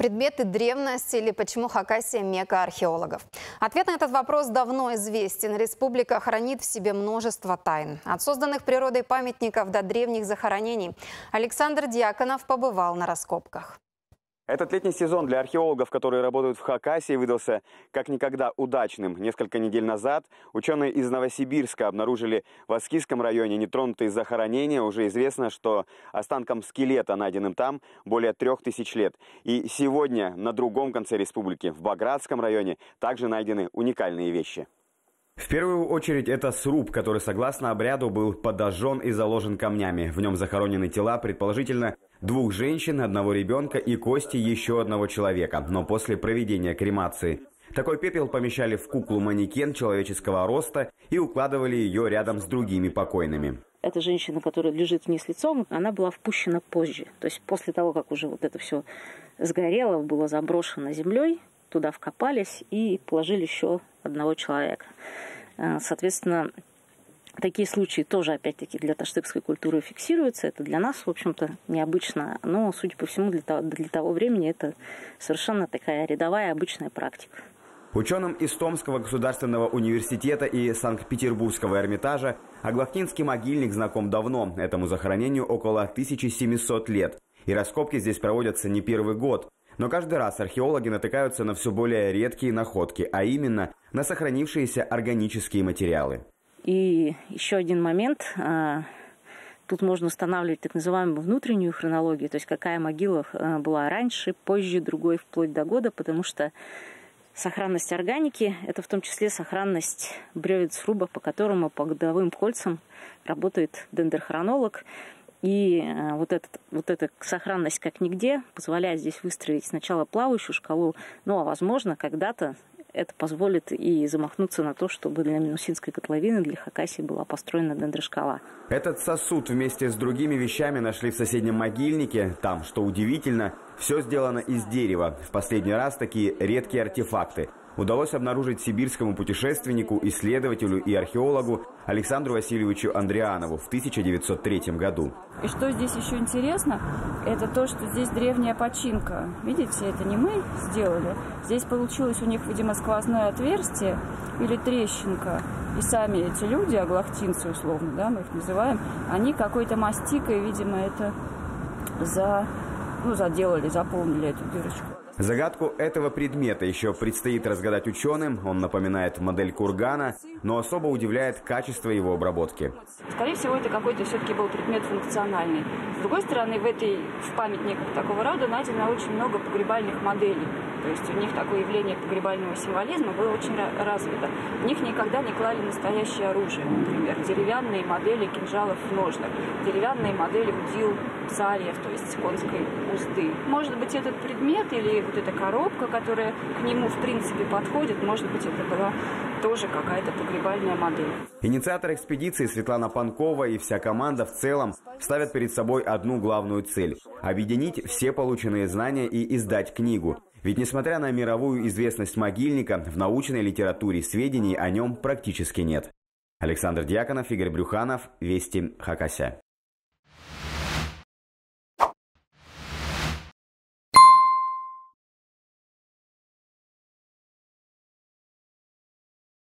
Предметы древности или почему Хакасия – мека археологов? Ответ на этот вопрос давно известен. Республика хранит в себе множество тайн. От созданных природой памятников до древних захоронений. Александр Дьяконов побывал на раскопках. Этот летний сезон для археологов, которые работают в Хакасии, выдался как никогда удачным. Несколько недель назад ученые из Новосибирска обнаружили в Аскиском районе нетронутые захоронения. Уже известно, что останкам скелета, найденным там, более трех тысяч лет. И сегодня на другом конце республики, в Багратском районе, также найдены уникальные вещи. В первую очередь это сруб, который, согласно обряду, был подожжен и заложен камнями. В нем захоронены тела, предположительно, двух женщин, одного ребенка и кости еще одного человека. Но после проведения кремации такой пепел помещали в куклу-манекен человеческого роста и укладывали ее рядом с другими покойными. Эта женщина, которая лежит вниз лицом, она была впущена позже. То есть после того, как уже вот это все сгорело, было заброшено землей, туда вкопались и положили еще одного человека. Э, соответственно, Такие случаи тоже, опять-таки, для таштыкской культуры фиксируются. Это для нас, в общем-то, необычно. Но, судя по всему, для того, для того времени это совершенно такая рядовая, обычная практика. Ученым из Томского государственного университета и Санкт-Петербургского Эрмитажа Аглахтинский могильник знаком давно. Этому захоронению около 1700 лет. И раскопки здесь проводятся не первый год. Но каждый раз археологи натыкаются на все более редкие находки, а именно на сохранившиеся органические материалы. И еще один момент. А, тут можно устанавливать так называемую внутреннюю хронологию, то есть какая могила а, была раньше, позже, другой, вплоть до года, потому что сохранность органики – это в том числе сохранность бревен сруба, по которому по годовым кольцам работает дендрохронолог. И а, вот, этот, вот эта сохранность как нигде позволяет здесь выстроить сначала плавающую шкалу, ну а возможно когда-то это позволит и замахнуться на то, чтобы для Минусинской котловины, для Хакасии была построена дендрошкала. Этот сосуд вместе с другими вещами нашли в соседнем могильнике. Там, что удивительно, все сделано из дерева. В последний раз такие редкие артефакты – удалось обнаружить сибирскому путешественнику, исследователю и археологу Александру Васильевичу Андрианову в 1903 году. И что здесь еще интересно, это то, что здесь древняя починка. Видите, это не мы сделали. Здесь получилось у них, видимо, сквозное отверстие или трещинка. И сами эти люди, аглахтинцы условно, да, мы их называем, они какой-то мастикой, видимо, это за, ну, заделали, заполнили эту дырочку. Загадку этого предмета еще предстоит разгадать ученым. Он напоминает модель кургана, но особо удивляет качество его обработки. Скорее всего, это какой-то все-таки был предмет функциональный. С другой стороны, в этой в памятниках такого рода найдено очень много погребальных моделей. То есть у них такое явление погребального символизма было очень развито. В них никогда не клали настоящее оружие. Например, деревянные модели кинжалов в ножнах, деревянные модели удил царьев, то есть конской узды. Может быть, этот предмет или вот эта коробка, которая к нему в принципе подходит, может быть, это была тоже какая-то погребальная модель. Инициатор экспедиции Светлана Панкова и вся команда в целом ставят перед собой одну главную цель – объединить все полученные знания и издать книгу. Ведь несмотря на мировую известность могильника, в научной литературе сведений о нем практически нет. Александр Дьяконов, Игорь Брюханов, Вести Хакася.